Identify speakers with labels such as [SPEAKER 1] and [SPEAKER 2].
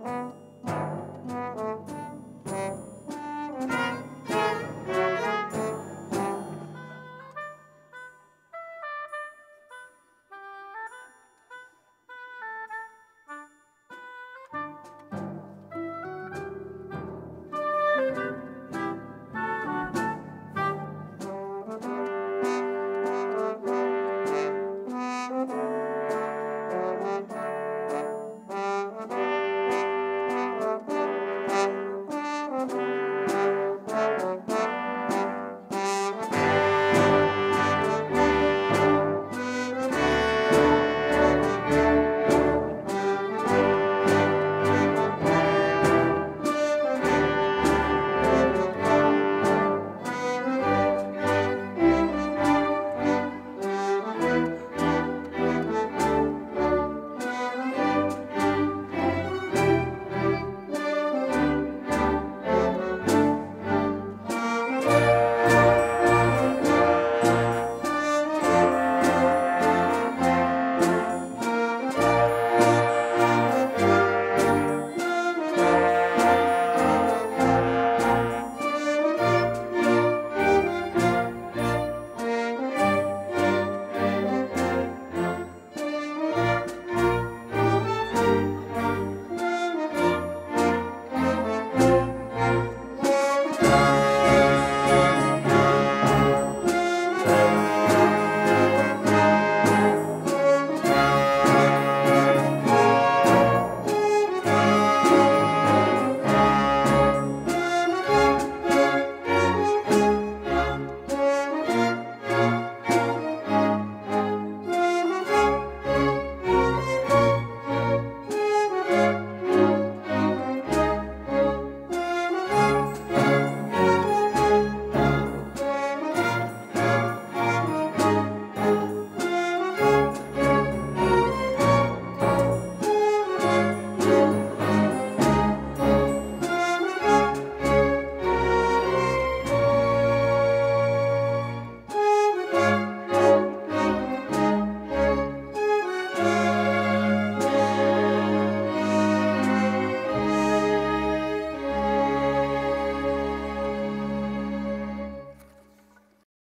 [SPEAKER 1] Música